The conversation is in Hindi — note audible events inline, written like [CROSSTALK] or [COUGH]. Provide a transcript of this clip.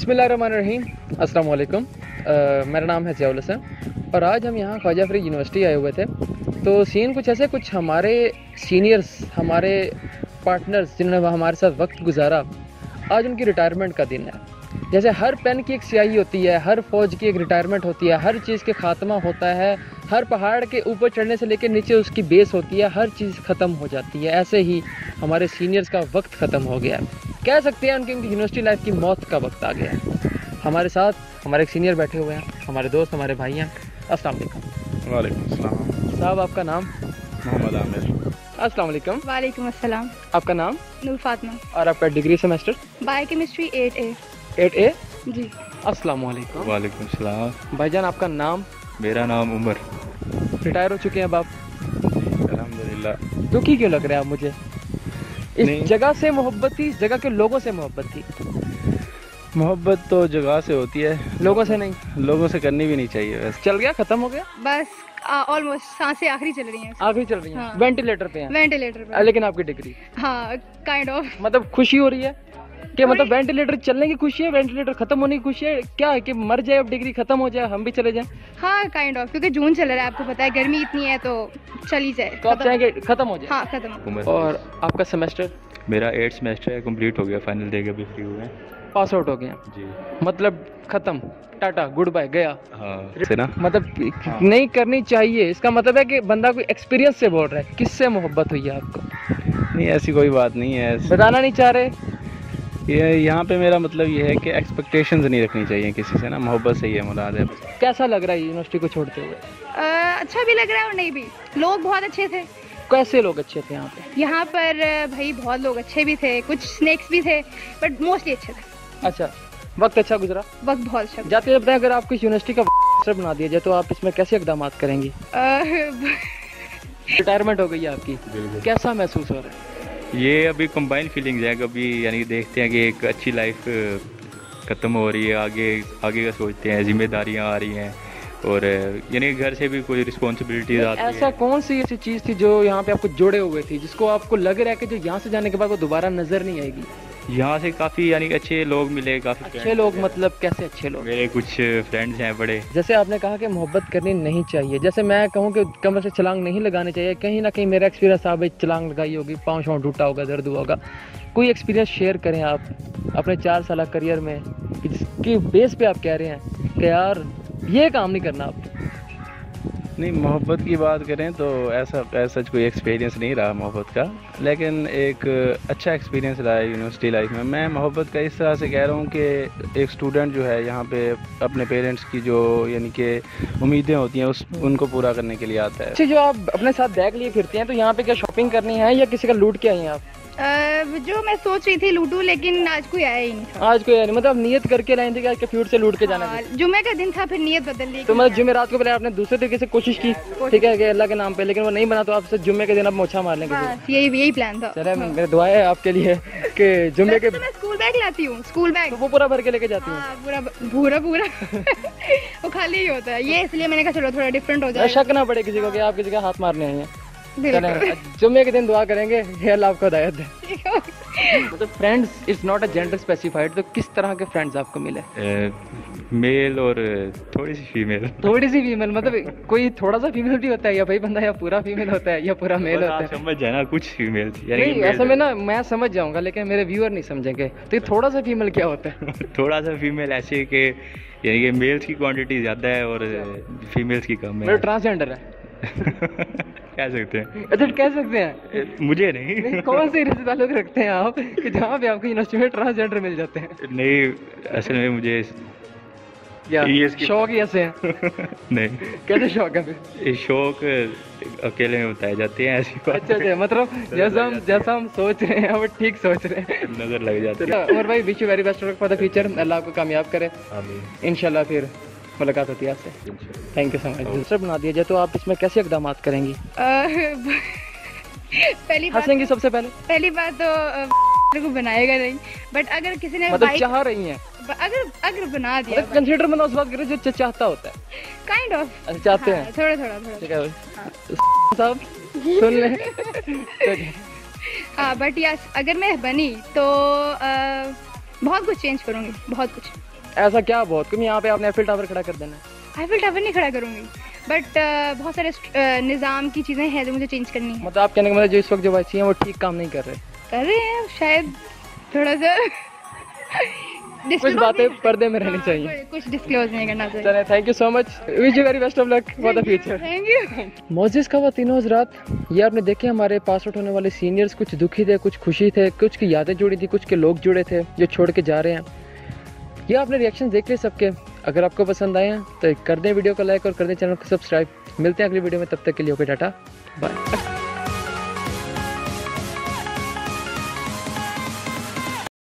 अस्सलाम वालेकुम मेरा नाम है ज़ियाउल हसन। और आज हम यहाँ ख्वाजा फरीद यूनिवर्सिटी आए हुए थे। तो सीन कुछ ऐसे, कुछ हमारे सीनियर्स, हमारे पार्टनर्स, जिन्होंने हमारे साथ वक्त गुजारा, आज उनकी रिटायरमेंट का दिन है। जैसे हर पेन की एक स्याही होती है, हर फौज की एक रिटायरमेंट होती है, हर चीज़ के खात्मा होता है, हर पहाड़ के ऊपर चढ़ने से लेकर नीचे उसकी बेस होती है, हर चीज़ ख़त्म हो जाती है। ऐसे ही हमारे सीनियर्स का वक्त ख़त्म हो गया है। कह सकते हैं उनकी उनकी यूनिवर्सिटी लाइफ की मौत का वक्त आ गया है। हमारे साथ हमारे एक सीनियर बैठे हुए हैं हमारे दोस्त हमारे भाई हैं। अस्सलाम वालेकुम। वालेकुम साहब आपका नाम? मोहम्मद आमिर। अस्सलाम वालेकुम। वालेकुम अस्सलाम। आपका नाम? नूर फातिमा। और आपका डिग्री सेमेस्टर बायोकेमिस्ट्री एट ए एट ए जी। अस्सलाम वालेकुम। वालेकुम सलाम भाईजान आपका नाम? मेरा नाम उमर। रिटायर हो चुके हैं अब आप? अल्हम्दुलिल्लाह। दुखी क्यों लग रहे हैं आप मुझे? इस नहीं। जगह से मोहब्बत थी इस जगह के लोगों से मोहब्बत थी। मोहब्बत तो जगह से होती है। लोगों से नहीं। लोगों से करनी भी नहीं चाहिए वैसे। चल गया खत्म हो गया? बस ऑलमोस्ट साँसें आखिरी चल रही हैं। आखिरी चल रही हैं। हाँ। वेंटिलेटर पे हैं। वेंटिलेटर पे। लेकिन आपकी डिग्री। हाँ काइंड kind ऑफ़ of. मतलब खुशी हो रही है? कि मतलब वेंटिलेटर चलने की खुशी है वेंटिलेटर खत्म होने की खुशी है। क्या है कि मर जाए अब डिग्री खत्म हो जाए हम भी चले जाए? हाँ काइंड ऑफ़ क्योंकि जून चल रहा है आपको पता है गर्मी इतनी है तो चल ही जाए। तो आप चाहेंगे खत्म हो जाए? हाँ खत्म। और आपका सेमेस्टर मेरा एट सेमेस्टर है कंप्लीट हो गया फाइनल दे के अभी फ्री हुए पास आउट हो गया जी। मतलब खत्म। टाटा गुड बाय गया। हाँ ना? मतलब हाँ। नहीं करनी चाहिए इसका मतलब है कि बंदा कोई एक्सपीरियंस से बोल रहा है। किससे मोहब्बत हुई है आपको? नहीं ऐसी कोई बात नहीं है बताना नहीं चाह रहे। ये यहाँ पे मेरा मतलब ये है कि एक्सपेक्टेशंस नहीं रखनी चाहिए किसी से ना मोहब्बत से ही है मुराद है कैसा लग रहा है यूनिवर्सिटी को छोड़ते हुए? अ, अच्छा भी लग रहा है और नहीं भी। लोग बहुत अच्छे थे। कैसे लोग अच्छे थे यहाँ पे? यहाँ पर भाई बहुत लोग अच्छे भी थे कुछ स्नेक्स भी थे बट मोस्टली अच्छे थे। अच्छा वक्त अच्छा गुजरा? वक्त बहुत अच्छा जाते जाते अगर आपको यूनिवर्सिटी का [LAUGHS] सर बना दिया जाए तो आप इसमें कैसे इकदाम करेंगी? रिटायरमेंट [LAUGHS] हो गई है आपकी। कैसा महसूस हो रहा है? ये अभी कंबाइन फीलिंग्स है कभी यानी देखते हैं कि एक अच्छी लाइफ ख़त्म हो रही है आगे आगे का सोचते हैं जिम्मेदारियाँ आ रही हैं और यानी घर से भी कोई रिस्पॉन्सिबिलिटीज आती ऐसा है। कौन सी ऐसी चीज़ थी जो यहाँ पे आपको जुड़े हुए थी जिसको आपको लग रहा है कि जो यहाँ से जाने के बाद वो दोबारा नज़र नहीं आएगी? यहाँ से काफ़ी यानी अच्छे लोग मिले काफ़ी अच्छे लोग मतलब कैसे अच्छे लोग? मेरे कुछ फ्रेंड्स हैं बड़े। जैसे आपने कहा कि मोहब्बत करनी नहीं चाहिए जैसे मैं कहूँ कि कमर से छलांग नहीं लगानी चाहिए कहीं ना कहीं मेरा एक्सपीरियंस आप छलांग लगाई होगी पाँव शाँव टूटा होगा दर्द हुआ होगा। कोई एक्सपीरियंस शेयर करें आप अपने चार साल करियर में जिसकी बेस पे आप कह रहे हैं कि यार ये काम नहीं करना आप नहीं, मोहब्बत की बात करें तो ऐसा ऐसा कोई एक्सपीरियंस नहीं रहा मोहब्बत का। लेकिन एक अच्छा एक्सपीरियंस रहा है यूनिवर्सिटी लाइफ में। मैं मोहब्बत का इस तरह से कह रहा हूँ कि एक स्टूडेंट जो है, यहाँ पे अपने पेरेंट्स की जो, यानी कि उम्मीदें होती हैं, उस, उनको पूरा करने के लिए आता है। अच्छा जो आप अपने साथ बैग लिए फिरते हैं तो यहाँ पे क्या शॉपिंग करनी है या किसी का लूट के आई हैं आप? जो मैं सोच रही थी लूटू लेकिन आज कोई आया ही नहीं आज कोई आया नहीं मतलब नियत करके लाए थे कि आज के फ्यूट से लूट के जाना है। जुम्मे का दिन था फिर नियत बदल ली तो मतलब जुमे रात को पहले आपने दूसरे तरीके से कोशिश की ठीक है कि अल्लाह के नाम पे लेकिन वो नहीं बना तो आपसे जुम्मे के दिन आप मोछा मार लेंगे यही यही प्लान था। चले मेरे दुआ है आपके लिए कि जुम्मे के वैसे तो स्कूल बैग लाती हूँ स्कूल बैग तो वो पूरा भर के लेके जाती हूँ। हाँ पूरा पूरा पूरा। [LAUGHS] वो खाली ही होता है। ये इसलिए मैंने कहा चलो थोड़ा डिफरेंट हो जाए। शक ना पड़े किसी को कि आप किसी का हाथ मारने आई हैं। जुम्मे के दिन दुआ करेंगे आपको हदायत दे। [LAUGHS] मतलब friends it's not a gender specified तो किस तरह के फ्रेंड्स आपको मिले? मेल और थोड़ी सी फीमेल थोड़ी सी फीमेल मतलब कोई थोड़ा सा फीमेल भी होता है या भाई बंदा या पूरा फीमेल होता है या पूरा मेल होता है? समझ जाए ना कुछ फीमेल नहीं ऐसा में ना मैं समझ जाऊँगा लेकिन मेरे व्यूअर नहीं समझेंगे। तो ये थोड़ा सा फीमेल क्या होता है? [LAUGHS] थोड़ा सा फीमेल ऐसे कि यानी कि मेल्स की क्वांटिटी ज़्यादा है और फीमेल्स की कम है। ट्रांसजेंडर है। [LAUGHS] कह सकते हैं। अच्छा कह सकते हैं। मुझे नहीं। नहीं कौन से रिश्ते ताल्लुक रखते हैं आप? कि जहाँ पे आपको यूनिवर्सिटी में ट्रांसजेंडर मिल जाते हैं? नहीं असल में मुझे या शौक ही ऐसे हैं। [LAUGHS] नहीं। कैसे शौक है फिर? शौक अकेले में बताए जाते हैं ऐसी बात अच्छा अच्छा मतलब जैसा हम जैसा हम सोच रहे हैं वो ठीक सोच रहे हैं। नज़र लग जाती चलो उमर भाई wish you very best for the future अल्लाह आपको कामयाब करे। है इंशाल्लाह फिर। मुलाकात होती है आपसे। थैंक यू सो मच दूसरा बना दिया जाए तो आप इसमें कैसे इकदाम करेंगी? पहली बात हंसेंगी सबसे पहले? पहली बात तो को बनाएगा नहीं। बट अगर किसी ने मतलब चाह रही हैं? अगर अगर बना दिया मतलब कंसीडर मतलब उस बात करें जो चाहता होता है। काइंड ऑफ़ अच्छा चाहते हैं थोड़ा थोड़ा थोड़ा। ठीक है साहब सुन ले। हाँ। बट यस अगर मैं बनी तो बहुत कुछ चेंज करूँगी बहुत कुछ। ऐसा क्या बहुत? क्योंकि यहाँ पे आपने एफिल टावर खड़ा कर देना है। आईफिल टावर नहीं खड़ा करूँगी बट बहुत सारे uh, निज़ाम की चीज़ें हैं जो मुझे चेंज करनी है। मतलब आप कहने का मतलब जो इस वक्त जो बच्ची हैं वो ठीक काम नहीं कर रहे। कर रहे हैं शायद थोड़ा सा [LAUGHS] कुछ बातें नहीं- पर्दे में रहनी हाँ, चाहिए। कुछ- डिस्क्लोज नहीं करना चाहिए। चले thank you so much wish you very best of luck for the future thank you Moses का वो तीनों हजरात ये आपने देखे हमारे पास आउट होने वाले सीनियर्स कुछ दुखी थे कुछ खुशी थे कुछ की यादें जुड़ी थी कुछ के लोग जुड़े थे जो छोड़ के जा रहे हैं। ये आपने रिएक्शन देख लिए सबके। अगर आपको पसंद आए हैं तो कर दें वीडियो को लाइक और कर दें चैनल को सब्सक्राइब मिलते हैं अगली वीडियो में, तब तक के लिए ओके डाटा बाय